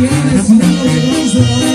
Tienes una hermosa